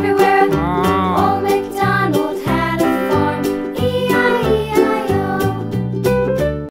everywhere.